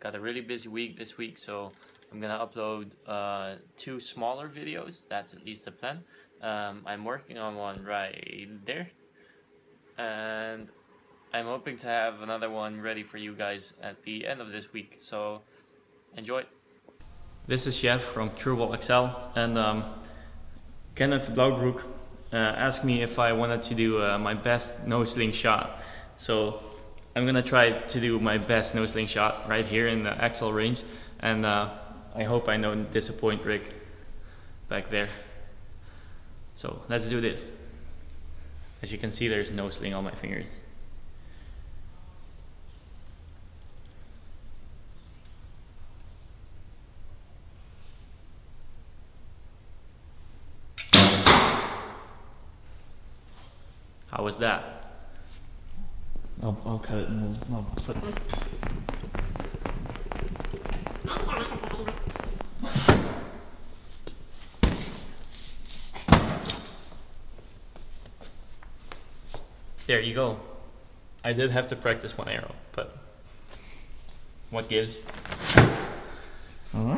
got a really busy week this week, so I'm gonna upload uh, two smaller videos. That's at least the plan. Um, I'm working on one right there, and I'm hoping to have another one ready for you guys at the end of this week. So enjoy. This is Sjef from TrueWall Excel and um, Kenneth Blaubroek uh, asked me if I wanted to do uh, my best no sling shot. So I'm gonna try to do my best no sling shot right here in the XL range, and uh, I hope I don't disappoint Rick back there. So let's do this. As you can see, there's no sling on my fingers. How was that? I'll, I'll cut it and we'll, I'll put There you go. I did have to practice one arrow, but what gives? All right.